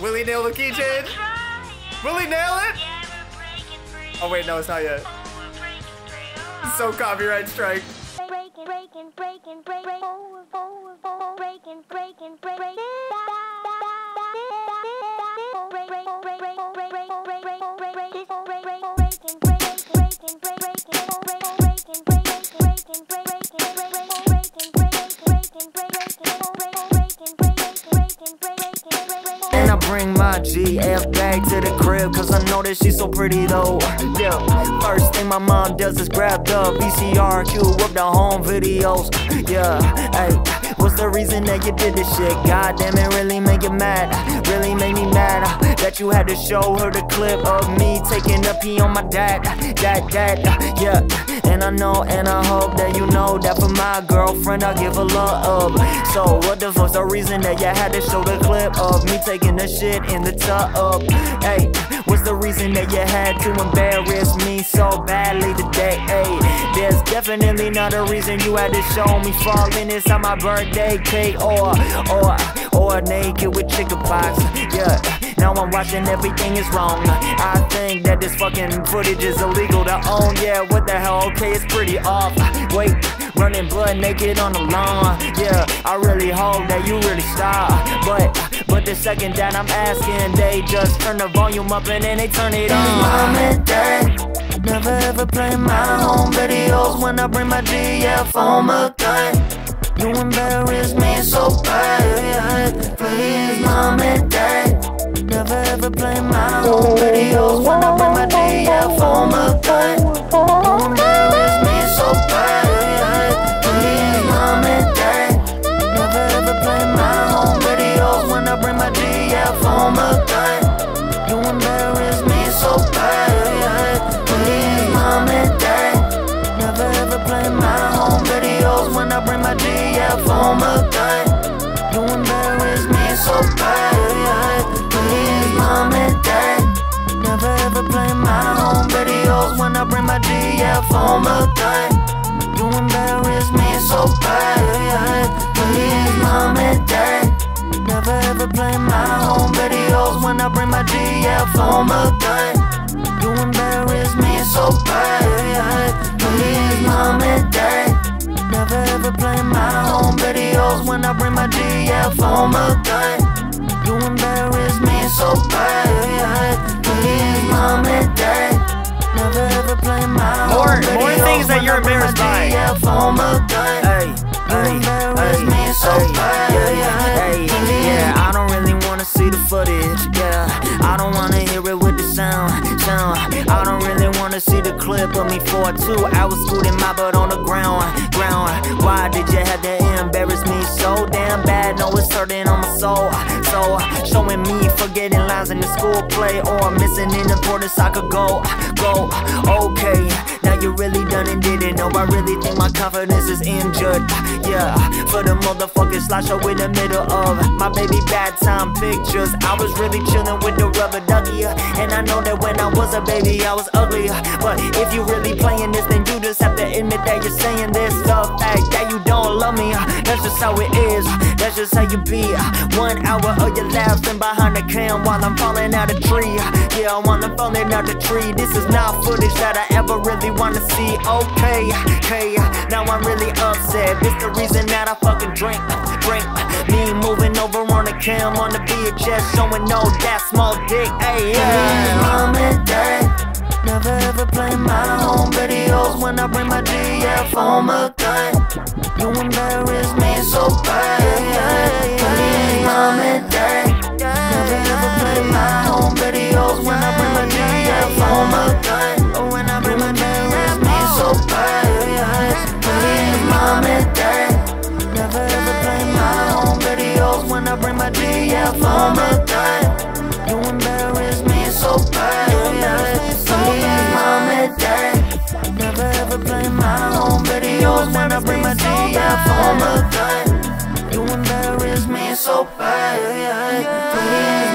Will he nail the keychain? Will he nail it? Oh wait, no, it's not yet. So copyright strike. Breaking, breaking, breaking, breaking, breaking, breaking, breaking. Bring my GF back to the crib Cause I know that she's so pretty though. Yeah, first thing my mom does is grab the VCR Cue up the home videos. Yeah, hey What's the reason that you did this shit? God damn it, really make you mad. Really make me mad uh, That you had to show her the clip of me Taking a pee on my dad. Dad, dad, uh, yeah and I know and I hope that you know that for my girlfriend I give a love up. So what the fuck's the reason that you had to show the clip of me taking the shit in the tub? Hey, what's the reason that you had to embarrass me so badly today? Hey, there's definitely not a reason you had to show me falling inside my birthday cake or or or naked with chicken pox. Yeah. I'm watching everything is wrong. I think that this fucking footage is illegal to own. Yeah, what the hell? Okay, it's pretty off. Wait, running blood naked on the lawn. Yeah, I really hope that you really stop. But but the second that I'm asking, they just turn the volume up and then they turn it on. Mom and dad never ever play my home videos when I bring my GF home again. You embarrass me so bad. Please, mom videos when I bring my DF for my my GF home again You embarrass me so bad. Please mom and dad. Never ever play my home videos when I bring my GF home again You embarrass me so bad. Please mom and dad. Never ever play my home videos when I bring my GF of me for two hours scooting my butt on the ground. Ground. Why did you have to embarrass me so damn bad? No, it's hurting on my soul. So showing me forgetting lines in the school play or missing an important soccer goal. Go, okay, you really done and did it. No, I really think my confidence is injured. Yeah, for the motherfucking slideshow in the middle of my baby bad time pictures. I was really chilling with the rubber ducky, and I know that when I was a baby, I was ugly. But if you really playing this, then you just have to admit that you're saying this. The fact that you don't love me, that's just how it is. Just how you be. One hour of your laughing behind the cam while I'm falling out a tree. Yeah, while I'm falling out the tree. This is not footage that I ever really wanna see. Okay, okay, now I'm really upset. This the reason that I fucking drink, drink. Me moving over on the cam on the VHS, showing no that small dick. Hey, yeah. Mom and dad. Never ever play my home videos when I bring my GF home again. You embarrass me so bad. I bring my GF home again. You embarrass me so bad. Please.